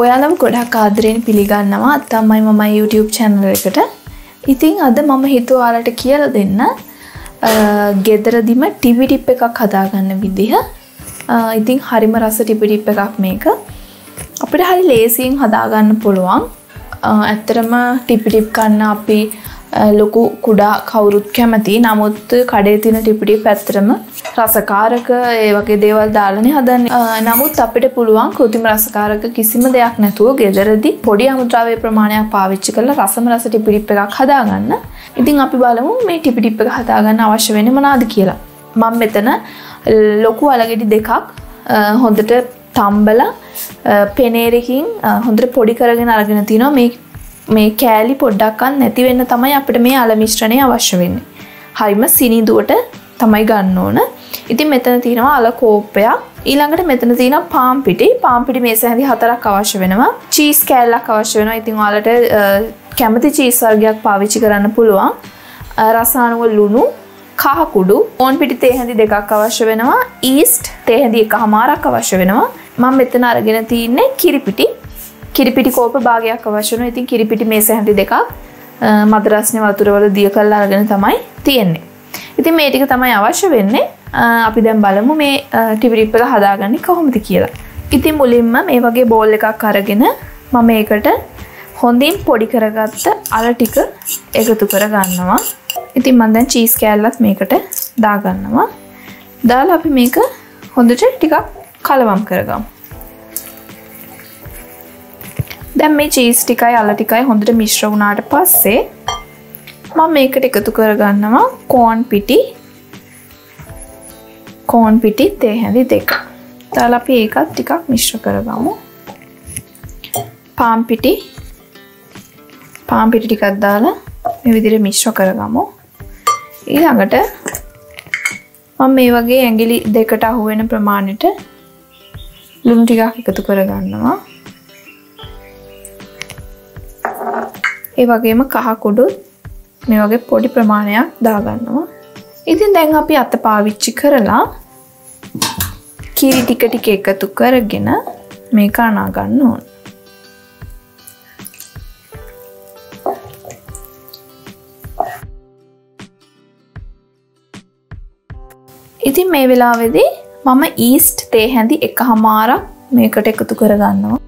ඔයාලම ගොඩක් ආදරයෙන් පිළිගන්නවා. අත්තම්මයි මම YouTube චැනල එකට. ඉතිං අද මම හිතු ඔයාලට කියල දෙන්න ගෙදරදිම ටිවිටිප් එකක් හදාගන්න විදිහ. ඉතිං හරිම රස ටිපිටිප් එකක් මේක. අපිට හරි ලේසියෙන් හදාගන්න පුළුවන්. ඇත්තරම ටිපිටිප් කන්න අපි ලොකු කුඩා කවුරුත් කැමති. නමුත් කඩේ තින ටිපිටි පැත්තරම රසකාරක ඒ වගේ දේවල් දාලන හදන්න. නමුත් අපිට පුළුවන් කෘතිම රසකාරක කිසිම දෙයක් නැතුව ගෙදරදි පොඩි අමුද්‍රාවය ප්‍රමාණයක් පාවිච්චි කරලා රසම රස ටිපිටිප් එකක් හදාගන්න. ඉතින් අපි බලමු මේ ටිපිටිප් එක හදාගන්න අවශ්‍ය වෙන මනාද කියලා. මං මෙතන ලොකු අලගෙඩි දෙකක් හොඳට තම්බල පෙනේරකින් හොඳට පොඩි කරගෙන අරගෙන තිනවා. මේ මේ කෑලි පොඩ්ඩක්කන් නැතිවෙන්න තමයි අපිට මේ අල මිශ්‍රණය අවශ්‍ය වෙන්නේ. හරිම සිනිදුවට තමයි ගන්න ඕන. ඉතින් මෙතන තියෙනවා අල කෝප්පයක්. ඊළඟට මෙතන තියෙන පාම් පිටි පාම් පිටි මේස හැඳි හතරක් අවශ්‍ය වෙනවා. චීස් කෑල්ලක් අවශ්‍ය වෙනවා. ඉතින් ඔයාලට කැමති චීස් වර්ගයක් පාවිච්චි කරන්න පුළුවන්. රසානුව ලුණු කහකුඩු ඕන් පිටි තේහැඳි දෙකක් අවශ්‍ය වෙනවා. ඊස්ට් තේහැඳි එක හමාරක් අවශ්‍ය වෙනවා. මම මෙතන අරගෙන තියන්නේ කිරිපිටි. කිරිපිටි කෝප භාගයක් අවශ්‍යන ඉතින් කිරිපිටි මේ සැහැටි දෙකක් මදරස්නය වතුරවල දිය කල්ලා අරගෙන තමයි තියෙන්නේ. ඉතින් මේ ටික තමයි අවශ්‍ය වෙන්නේ අපි දැම් බලමු මේ ටිවිරිප්පල හදාගන්න කොහොමති කියලා. ඉතින් මුලින්ම මේ වගේ බෝල් එකක් අරගෙන මම ඒකට හොඳින් පොඩි කරගත්ත අල ටික එකතු කර ගන්නවා. ඉතින් මන්දැන් චීස් කෑල්ලත් මේකට දාගන්නවා. දාලා අපි මේක හොඳට ටිකක් කලවම් කරගම්. දැන් මේ චීස් ටිකයි අල ටිකයි හොඳට මිශ්‍ර වුණාට පස්සේ මම මේකට එකතු කරගන්නවා කෝන් පිටි කෝන් පිටි තේ හැඳි දෙක. දාලා අපි ඒකත් ටිකක් මිශ්‍ර කරගමු. පාම් පිටි පාම් පිටි ටිකක් දාලා මේ විදිහට මිශ්‍ර කරගමු. ඊළඟට මම මේ වගේ ඇඟිලි දෙකට අහු වෙන ප්‍රමාණයට ලුණු ටිකක් එකතු කරගන්නවා. ඒ වගේම කහකුඩුත් මේ වගේ පොඩි ප්‍රමාණයක් දාගන්නවා. ඉතින් දැන් අපි අත පාවිච්චි කරලා කිරි ටික ටික එකතු කරගෙන මේක අනා ගන්න ඕන. ඉතින් මේ වෙලාවේදී මම ඊස්ට් තේ හැඳි එක හමාරක් මේකට එකතු කරගන්නවා.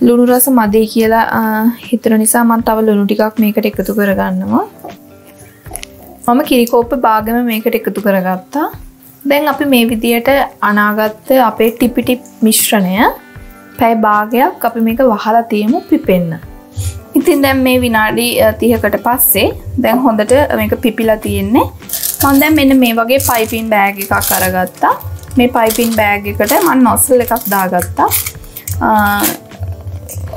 ලුණු රස මදේ කියලා හිතන නිසා මන් තව ලුණු ටිකක් මේකට එකතු කරගන්නවා. මම කිරිකෝප්ප භාගම මේකට එකතු කරගත්තා. දැන් අපි මේ විදියට අනාගත්ත අපේ ටිපිටි මිශ්‍රණය පැයි භාගයක් අපි මේක වහලා තියමු පිපෙන්න. ඉතින් දැන් මේ විනාඩි තිහකට පස්සේ දැන් හොඳට මේක පිපිලා තියෙන්නේ. මන් දැන් මෙන්න මේ වගේ පයිපින් බෑග එකක් අරගත්තා. මේ පයිපින් බෑග් එකට මන් නොස්සල් එකක් දාගත්තා.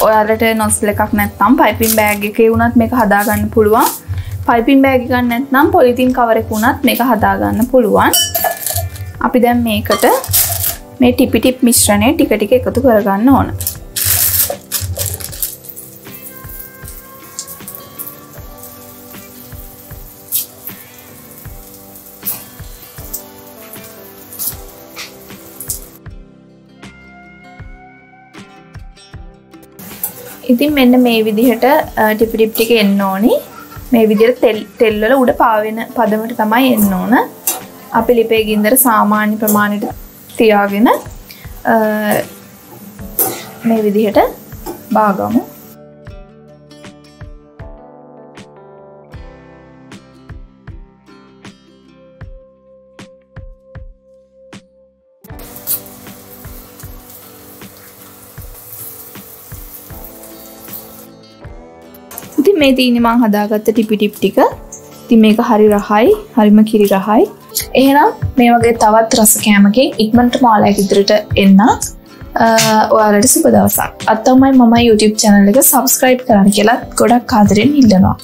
ඔයාලට නොස්ල එකක් නැත්නම් පයිපින් බෑග් එක වුණත් මේක හදාගන්න පුළුවන්. පයිපින් බෑග ගන්න නැත්නම් පොලිතින් කවරෙක් වුණත් මේක හදාගන්න පුළුවන්. අපි දැන් මේකට මේ ටිපිටිප් මිශ්‍රණය ටික ටික එකතු කරගන්න ඕන. ඉතින් මෙන්න මේ විදිහට ටිපිටිප් ටික එන්න ඕනි. මේ විදිහට තෙල් තෙල්වල උඩ පාවෙන පදමට තමයි එන්න ඕන. අපි ලිපේ ගින්දර සාමාන්‍ය ප්‍රමාණයට තියාගෙන මේ විදිහට බාගමු. ඉතින් මේ තියන්නේ මං හදාගත්ත ටිපිටිප් ටික. ඉතින් මේක හරි රහයි හරිම කිරි රහයි. එහෙනම් මේ වගේ තවත් රස කෑමකින් ඉක්මනට මාලයක් ඉදිරියට එන්න. ඔයාලට සුබ දවසක්. අත්තමයි මම YouTube චැනල් එක සබස්ක්‍රයිබ් කරන්න කියලා ගොඩක් ආදරෙන් ඉල්ලනවා.